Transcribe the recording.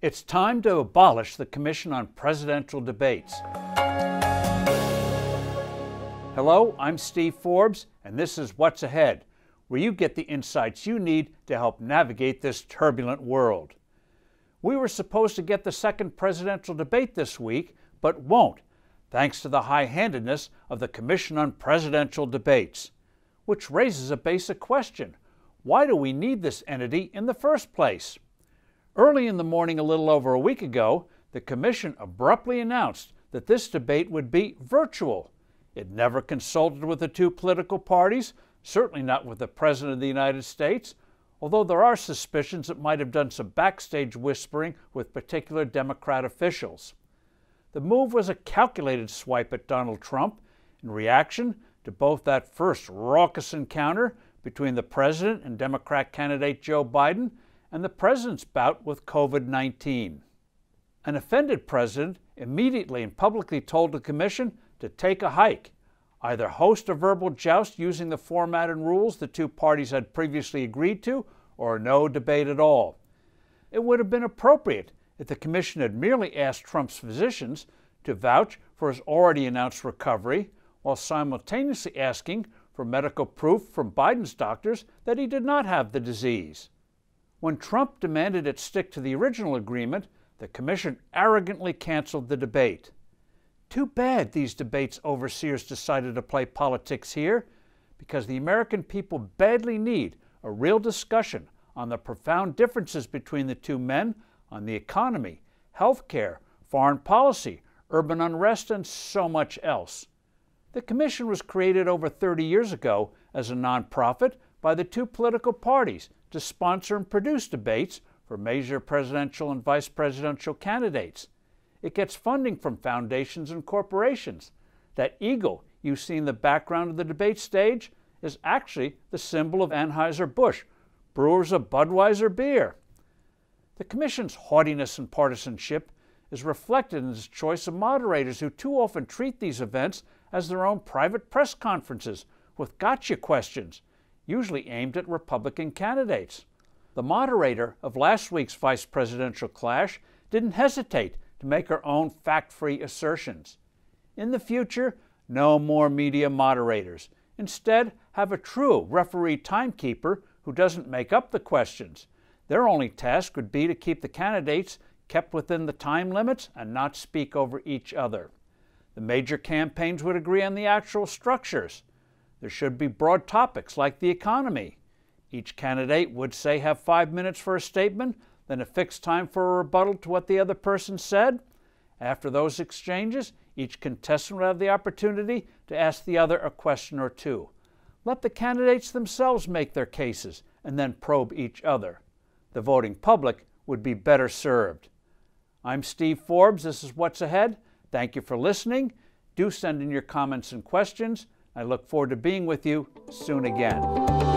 It's time to abolish the Commission on Presidential Debates. Hello, I'm Steve Forbes, and this is What's Ahead, where you get the insights you need to help navigate this turbulent world. We were supposed to get the second presidential debate this week, but won't, thanks to the high handedness of the Commission on Presidential Debates. Which raises a basic question why do we need this entity in the first place? Early in the morning, a little over a week ago, the Commission abruptly announced that this debate would be virtual it never consulted with the two political parties, certainly not with the President of the United States, although there are suspicions it might have done some backstage whispering with particular Democrat officials. The move was a calculated swipe at Donald Trump in reaction to both that first raucous encounter between the President and Democrat candidate Joe Biden and the President's bout with COVID 19. An offended President immediately and publicly told the Commission to take a hike, either host a verbal joust using the format and rules the two parties had previously agreed to, or no debate at all. It would have been appropriate if the Commission had merely asked Trump's physicians to vouch for his already announced recovery while simultaneously asking for medical proof from Biden's doctors that he did not have the disease. When Trump demanded it stick to the original agreement, the Commission arrogantly canceled the debate. Too bad these debates overseers decided to play politics here, because the American people badly need a real discussion on the profound differences between the two men on the economy, health care, foreign policy, urban unrest, and so much else. The Commission was created over 30 years ago as a nonprofit by the two political parties to sponsor and produce debates for major presidential and vice presidential candidates. It gets funding from foundations and corporations. That eagle you see in the background of the debate stage is actually the symbol of Anheuser-Busch, brewers of Budweiser beer. The Commission's haughtiness and partisanship is reflected in its choice of moderators who too often treat these events as their own private press conferences with gotcha questions, usually aimed at Republican candidates. The moderator of last week's vice presidential clash didn't hesitate to make her own fact free assertions. In the future, no more media moderators. Instead, have a true referee timekeeper who doesn't make up the questions. Their only task would be to keep the candidates kept within the time limits and not speak over each other. The major campaigns would agree on the actual structures. There should be broad topics like the economy. Each candidate would say have five minutes for a statement, then a fixed time for a rebuttal to what the other person said. After those exchanges, each contestant would have the opportunity to ask the other a question or two. Let the candidates themselves make their cases and then probe each other. The voting public would be better served. I'm Steve Forbes. This is What's Ahead. Thank you for listening. Do send in your comments and questions. I look forward to being with you soon again.